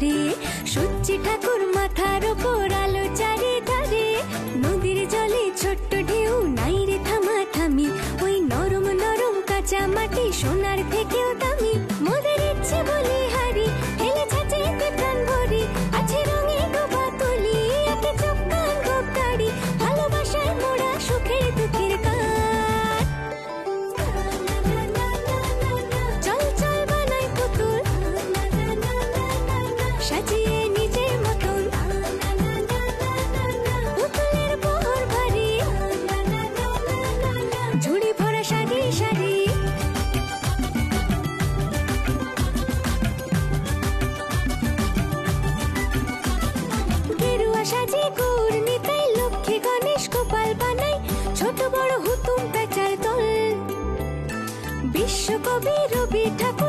ঘরে সচ্চি ঠাকুর মাথার ওপর আলো চারিধারে গেরুয়া সাজে লক্ষ্মী গণেশ বানাই। ছোট বড় হুতুম বিশ্বকবি রবি ঠাকুর